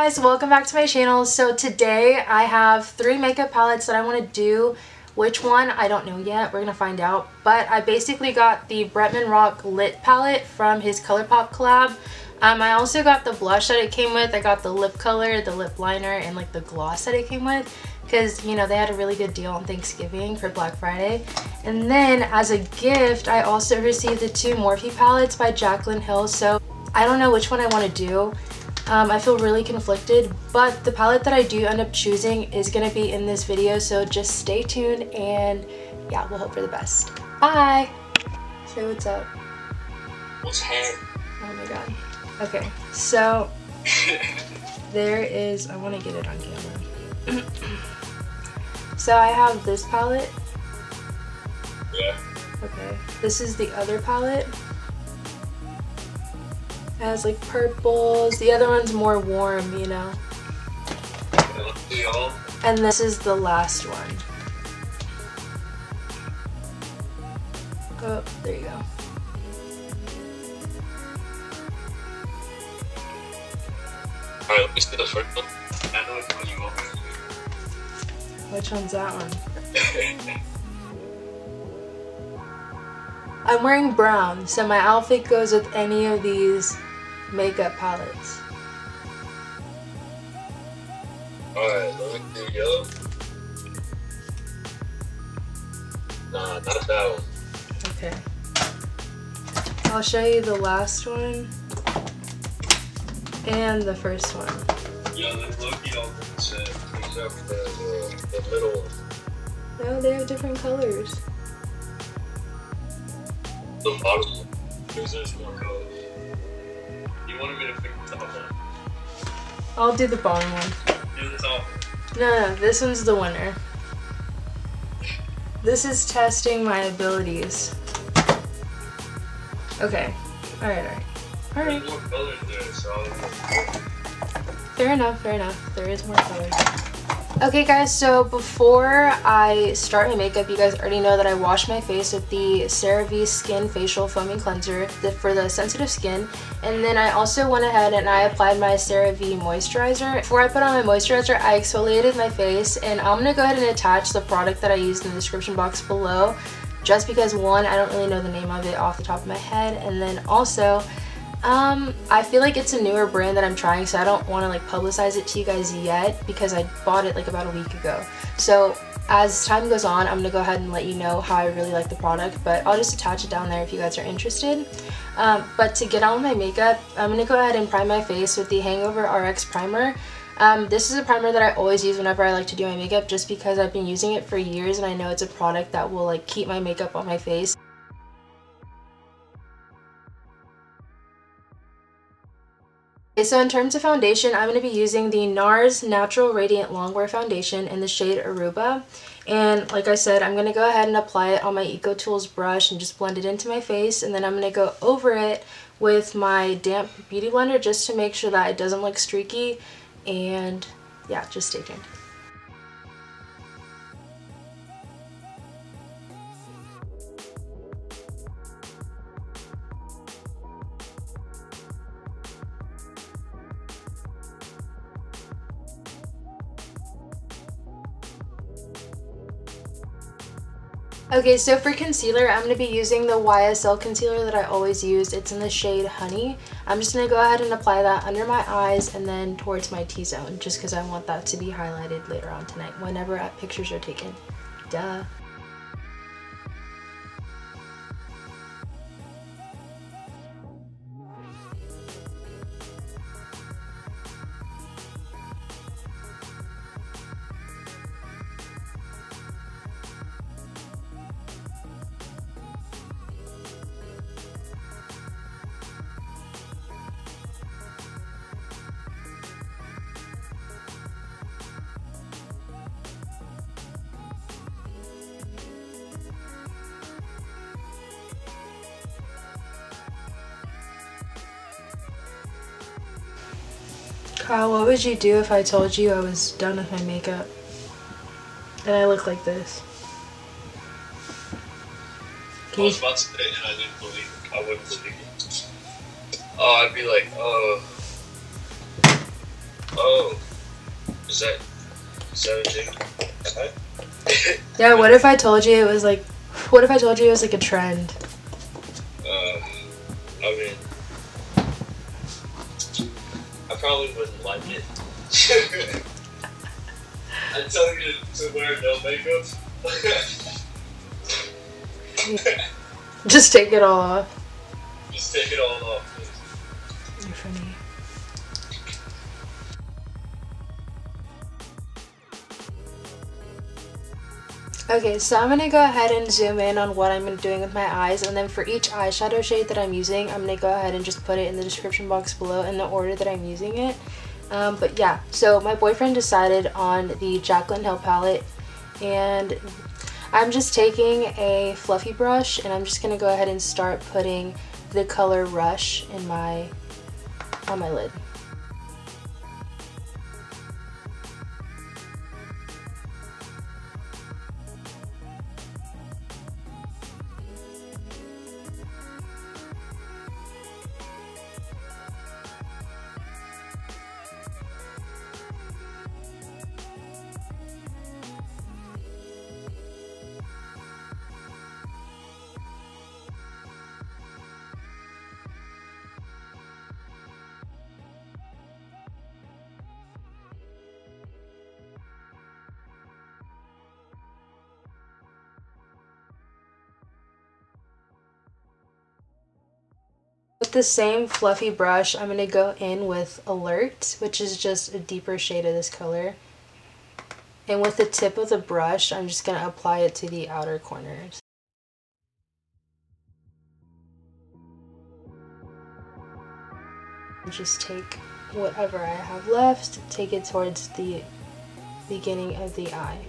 guys welcome back to my channel. So today I have three makeup palettes that I want to do. Which one? I don't know yet. We're gonna find out. But I basically got the Bretman Rock Lit palette from his ColourPop collab. Um, I also got the blush that it came with. I got the lip color the lip liner and like the gloss that it came with. Because you know they had a really good deal on Thanksgiving for Black Friday. And then as a gift I also received the two Morphe palettes by Jaclyn Hill. So I don't know which one I want to do um, I feel really conflicted, but the palette that I do end up choosing is going to be in this video, so just stay tuned and yeah, we'll hope for the best. Bye! Say what's up. What's happening? Oh my god. Okay, so there is, I want to get it on camera. so I have this palette. Yeah. Okay, this is the other palette. It has like purples. The other one's more warm, you know. And this is the last one. Oh, there you go. Alright, let me see the first one. I know which one you want. Which one's that one? I'm wearing brown, so my outfit goes with any of these makeup palettes. Alright, let me do yellow. Nah, not that one. Okay. I'll show you the last one and the first one. Yeah, then Loki all the same, except for the, the middle one. No, they have different colors. The bottom one. There's more colors. You wanted me to pick the top one. I'll do the bottom one. Do the top. No, no, this one's the winner. This is testing my abilities. Okay. Alright, alright. Alright. There's more colors there, so Fair enough, fair enough. There is more color. Okay guys, so before I start my makeup, you guys already know that I wash my face with the CeraVe Skin Facial Foaming Cleanser for the sensitive skin. And then I also went ahead and I applied my CeraVe Moisturizer. Before I put on my moisturizer, I exfoliated my face. And I'm going to go ahead and attach the product that I used in the description box below. Just because one, I don't really know the name of it off the top of my head. And then also, um, I feel like it's a newer brand that I'm trying, so I don't want to like publicize it to you guys yet because I bought it like about a week ago. So as time goes on, I'm gonna go ahead and let you know how I really like the product, but I'll just attach it down there if you guys are interested. Um, but to get on with my makeup, I'm gonna go ahead and prime my face with the Hangover RX Primer. Um, this is a primer that I always use whenever I like to do my makeup just because I've been using it for years and I know it's a product that will like keep my makeup on my face. Okay, so in terms of foundation, I'm going to be using the NARS Natural Radiant Longwear Foundation in the shade Aruba. And like I said, I'm going to go ahead and apply it on my EcoTools brush and just blend it into my face. And then I'm going to go over it with my damp beauty blender just to make sure that it doesn't look streaky. And yeah, just stay tuned. Okay, so for concealer, I'm going to be using the YSL concealer that I always use. It's in the shade Honey. I'm just going to go ahead and apply that under my eyes and then towards my T-zone, just because I want that to be highlighted later on tonight whenever pictures are taken. Duh. Kyle, what would you do if I told you I was done with my makeup? And I look like this. I was about to say and I didn't believe it. I wouldn't believe it. Oh, I'd be like, oh. Oh, is that is that a? Yeah, what if I told you it was like, what if I told you it was like a trend? Uh, I mean, probably wouldn't like it. I'd tell you to wear no makeup. Just take it all off. Just take it all Okay, so I'm gonna go ahead and zoom in on what I'm doing with my eyes, and then for each eyeshadow shade that I'm using, I'm gonna go ahead and just put it in the description box below in the order that I'm using it. Um, but yeah, so my boyfriend decided on the Jaclyn Hill palette, and I'm just taking a fluffy brush, and I'm just gonna go ahead and start putting the color Rush in my on my lid. With the same fluffy brush, I'm going to go in with Alert, which is just a deeper shade of this color. And with the tip of the brush, I'm just going to apply it to the outer corners. Just take whatever I have left, take it towards the beginning of the eye.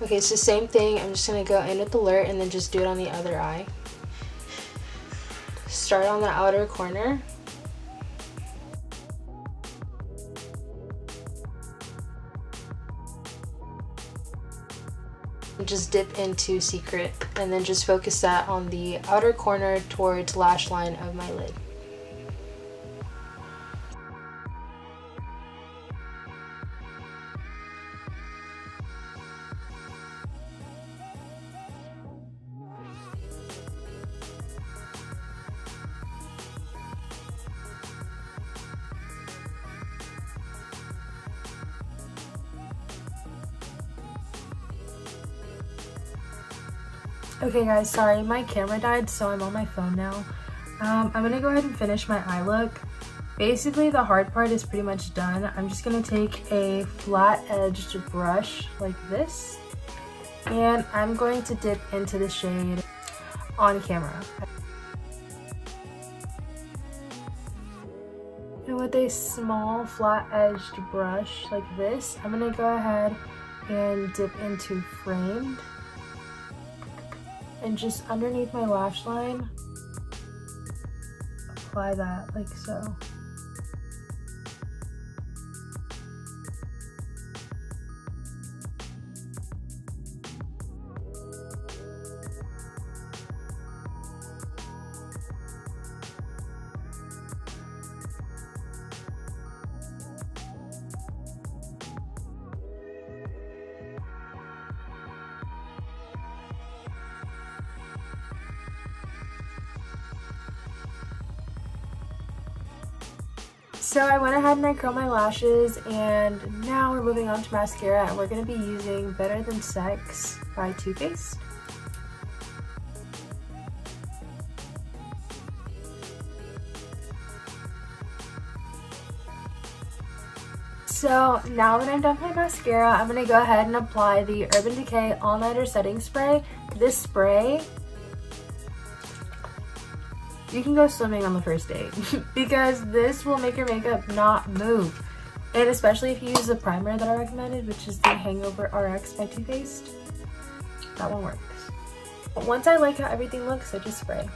Okay, it's so the same thing, I'm just going to go in with Alert and then just do it on the other eye start on the outer corner. Just dip into Secret and then just focus that on the outer corner towards lash line of my lid. Okay guys, sorry, my camera died, so I'm on my phone now. Um, I'm gonna go ahead and finish my eye look. Basically, the hard part is pretty much done. I'm just gonna take a flat-edged brush like this, and I'm going to dip into the shade on camera. And with a small flat-edged brush like this, I'm gonna go ahead and dip into Framed and just underneath my lash line, apply that like so. So I went ahead and I curled my lashes and now we're moving on to mascara and we're going to be using Better Than Sex by Too Faced. So now that I'm done with my mascara, I'm going to go ahead and apply the Urban Decay All Nighter Setting Spray. This spray you can go swimming on the first date because this will make your makeup not move. And especially if you use the primer that I recommended, which is the Hangover RX by Too Faced, that one works. But once I like how everything looks, I just spray.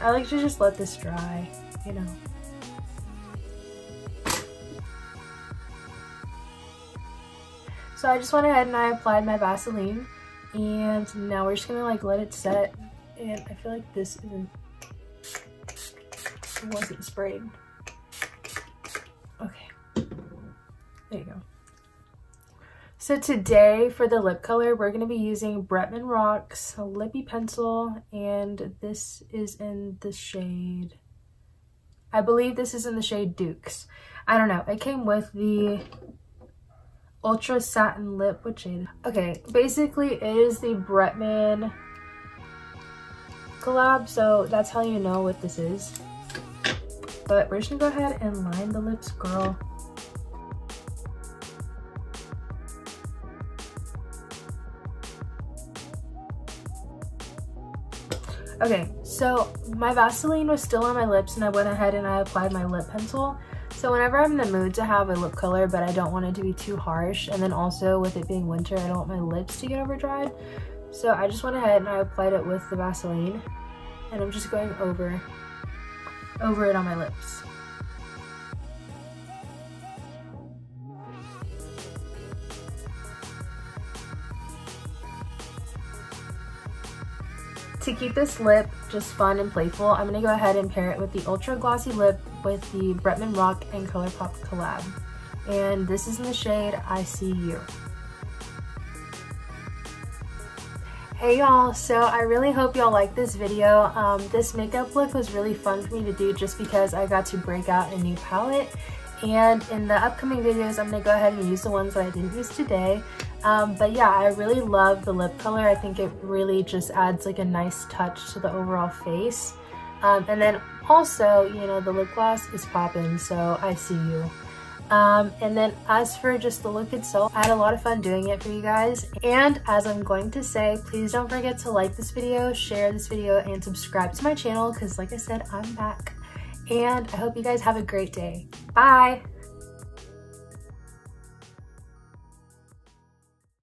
I like to just let this dry, you know. So I just went ahead and I applied my Vaseline and now we're just gonna like let it set and I feel like this isn't wasn't sprayed. Okay, there you go. So today for the lip color, we're going to be using Bretman Rocks Lippie Pencil, and this is in the shade, I believe this is in the shade Dukes. I don't know, it came with the Ultra Satin Lip, which shade? Okay, basically it is the Bretman collab, so that's how you know what this is. But we're just gonna go ahead and line the lips, girl. Okay, so my Vaseline was still on my lips and I went ahead and I applied my lip pencil. So whenever I'm in the mood to have a lip color, but I don't want it to be too harsh, and then also with it being winter, I don't want my lips to get over dried. So I just went ahead and I applied it with the Vaseline, and I'm just going over, over it on my lips. To keep this lip just fun and playful, I'm to go ahead and pair it with the Ultra Glossy Lip with the Bretman Rock and ColourPop collab. And this is in the shade I See You. Hey y'all, so I really hope y'all like this video. Um, this makeup look was really fun for me to do just because I got to break out a new palette. And in the upcoming videos, I'm to go ahead and use the ones that I didn't use today. Um, but yeah, I really love the lip color. I think it really just adds like a nice touch to the overall face. Um, and then also, you know, the lip gloss is popping, so I see you. Um, and then as for just the look itself, I had a lot of fun doing it for you guys. And as I'm going to say, please don't forget to like this video, share this video, and subscribe to my channel because like I said, I'm back. And I hope you guys have a great day. Bye!